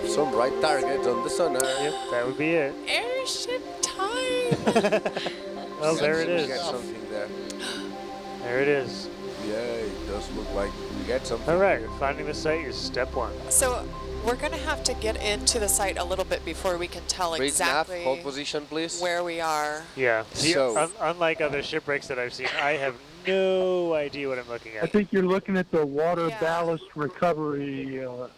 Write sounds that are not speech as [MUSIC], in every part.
have some right targets on the sonar. Yep, that would be it. Airship time. [LAUGHS] Well, there it is. We is. get something there. There it is. Yeah, it does look like we get something. All right, here. finding the site is step one. so we're going to have to get into the site a little bit before we can tell Read nav, exactly hold position, please. where we are. Yeah. See, So- un- unlike other shipwrecks that I've seen, I have no idea what I'm looking at. I think you're looking at the water Yeah. ballast recovery uh,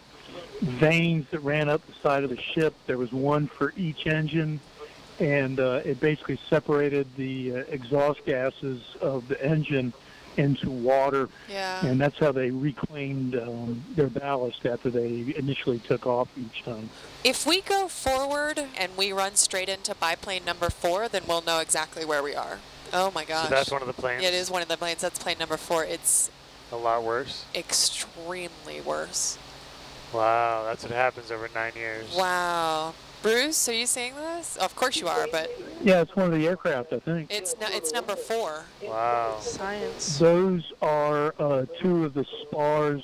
vanes that ran up the side of the ship. There was one for each engine, and uh, it basically separated the uh, exhaust gases of the engine into water, Yeah. and that's how they reclaimed um, their ballast after they initially took off each time. If we go forward and we run straight into biplane number four, then we'll know exactly where we are. Oh my gosh. So that's one of the planes. It is one of the planes. That's plane number four. It's A lot worse. extremely worse. Wow, that's what happens over nine years. Wow. Bruce, are you seeing this? Of course you are, but Yeah, it's one of the aircraft, I think. it's no, it's number four. Wow. Science. Those are uh, two of the spars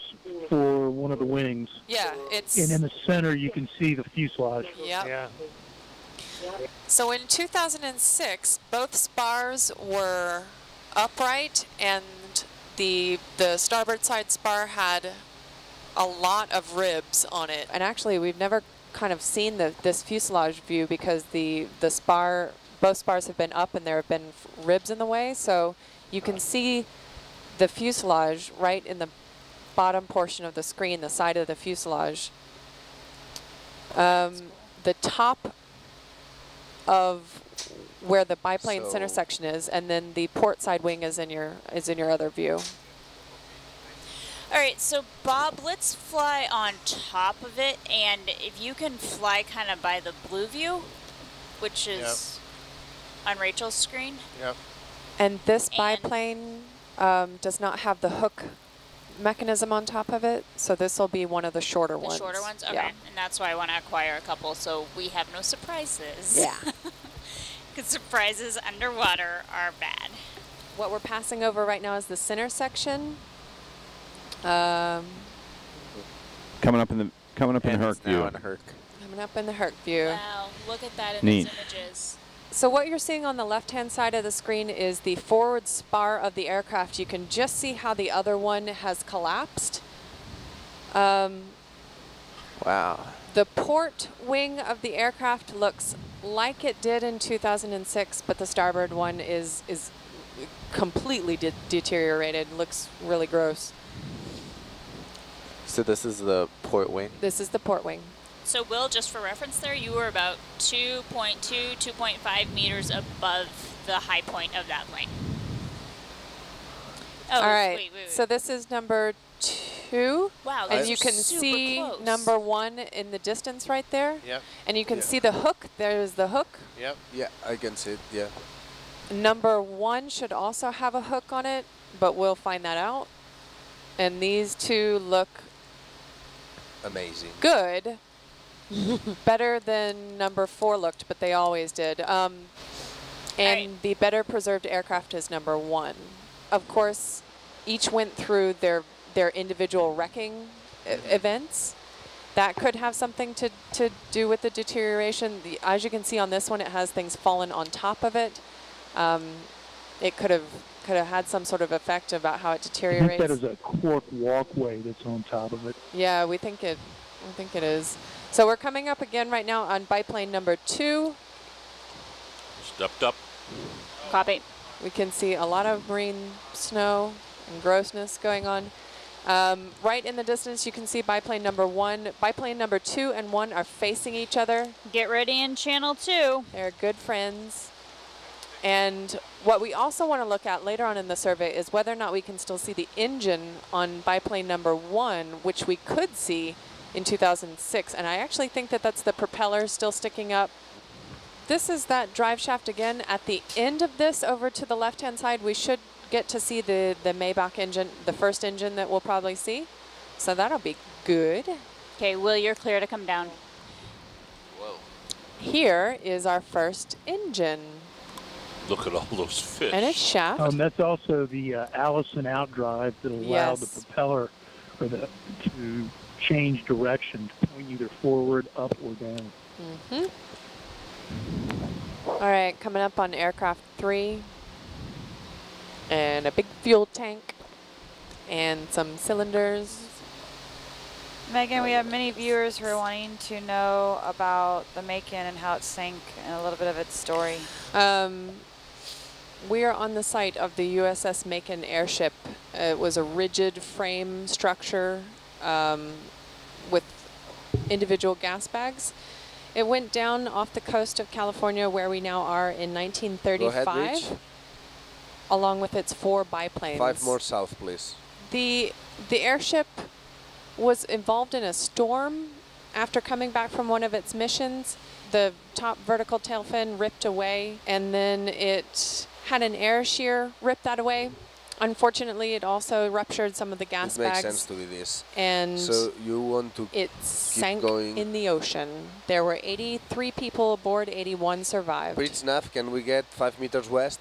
for one of the wings. Yeah, it's. And in the center, you can see the fuselage. Yep. Yeah. So in 2006, both spars were upright, and the the starboard side spar had a lot of ribs on it. And actually, we've never kind of seen the, this fuselage view because the, the spar, both spars have been up and there have been ribs in the way. So you can see the fuselage right in the bottom portion of the screen, the side of the fuselage. Um, the top of where the biplane center section is, and then the port side wing is in your is in your other view. All right, so Bob, let's fly on top of it, and if you can fly kind of by the blue view, which is on Rachel's screen. Yep. And this And- biplane um, does not have the hook mechanism on top of it, so this will be one of the shorter The ones. shorter ones? Okay. Yeah. And that's why I want to acquire a couple so we have no surprises. Yeah. [LAUGHS] Because surprises underwater are bad. What we're passing over right now is the center section. Um, Coming up in the coming up in And the it's Herc now view. in Herc. coming up in the Herc view. Wow, look at that in Neat. these images. So what you're seeing on the left-hand side of the screen is the forward spar of the aircraft. You can just see how the other one has collapsed. Um, Wow. The port wing of the aircraft looks like it did in 2006, but the starboard one is is completely de deteriorated. Looks really gross. So this is the port wing. This is the port wing. So, Will, just for reference there, you were about 2.2, 2.5 meters above the high point of that plane. Oh, All right. wait, wait, wait. So this is number two. wow, And you can super see close. number one in the distance right there. Yep. And you can Yeah. see the hook. There's the hook. Yep. Yeah, I can see it. Yeah. Number one should also have a hook on it, but we'll find that out. And these two look Amazing. good. [LAUGHS] better than number four looked, but they always did. Um, and right. the better preserved aircraft is number one. Of course, each went through their their individual wrecking e- events. That could have something to, to do with the deterioration. The, as you can see on this one, it has things fallen on top of it. Um, it could have could have had some sort of effect about how it I think deteriorates. that is a cork walkway that's on top of it. Yeah, we think it. We think it is. So we're coming up again right now on biplane number two. Stepped up. Copy. We can see a lot of marine snow and grossness going on. Um, right in the distance, you can see biplane number one. Biplane number two and one are facing each other. Get ready in channel two. They're good friends. And what we also want to look at later on in the survey is whether or not we can still see the engine on biplane number one, which we could see in 2006. And I actually think that that's the propeller still sticking up. This is that drive shaft again. At the end of this, over to the left-hand side, we should get to see the, the Maybach engine, the first engine that we'll probably see. So that'll be good. Okay, Will, you're clear to come down. Whoa. Here is our first engine. Look at all those fish. And it's shaft. Um, that's also the uh, Allison outdrive that allowed Yes. the propeller or the to change direction to point either forward, up, or down. hmm All right, coming up on aircraft three. And a big fuel tank. And some cylinders. Megan, we have many viewers who are wanting to know about the Macon and how it sank and a little bit of its story. Um, we are on the site of the USS Macon airship. It was a rigid frame structure um, with individual gas bags. It went down off the coast of California where we now are in Go ahead, 1935 along with its four biplanes. Five more south, please. The the airship was involved in a storm after coming back from one of its missions. The top vertical tail fin ripped away, and then it had an air shear rip that away. Unfortunately, it also ruptured some of the gas it makes bags, sense to do this. and So you want to it sank going. in the ocean. There were 83 people aboard, 81 survived. Bridge nav, can we get five meters west?